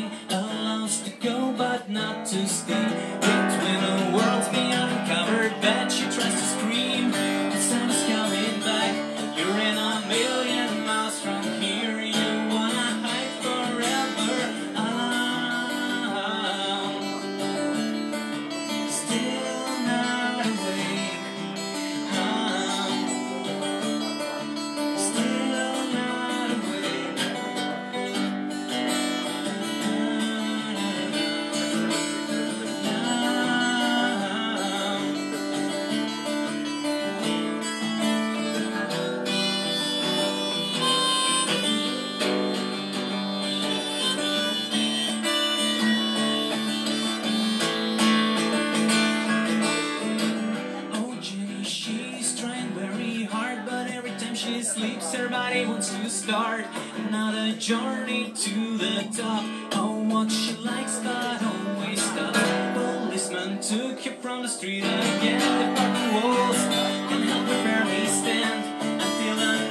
her brain allows to go but not to stay. she sleeps, her body wants to start another journey to the top. Oh, what she likes, but always stop. Policeman took her from the street again. The parking walls can help her barely stand I feel until